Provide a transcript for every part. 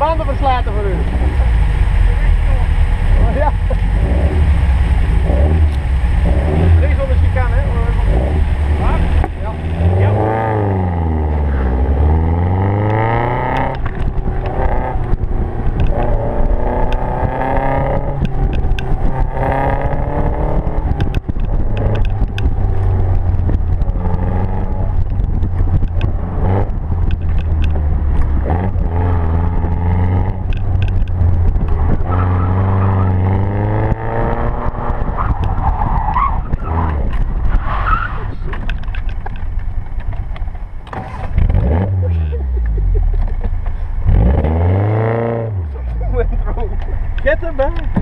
banden verslaten voor u. Get dat traag?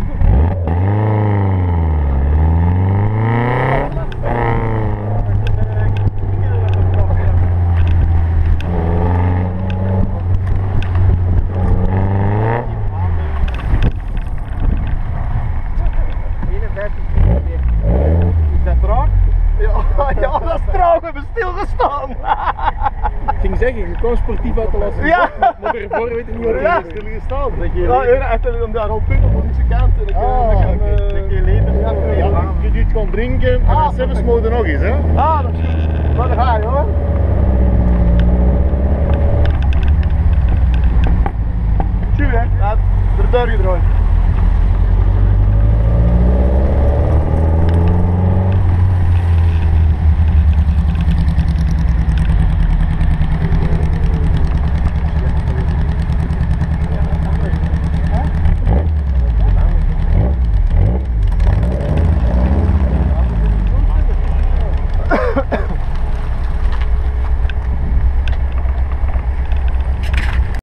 Ja, dat is traag. We hebben stilgestaan. Ik ging zeggen, je kon sportief uit de lassen. Ja. Maar ervoor weet ik niet wat Ja. er is stilgestaan. Dat je Ja, ja, echt om daar al punten voor deze kant. En ik, Ah, dan kan, oké. eh, je leven. Ja, Ja, je doet gewoon drinken en Ah, zelfs mode nog eens, hè? Ah, dat is goed. Maar daar ga je hoor. Zie je, hè? Ja, de deur gedraaid.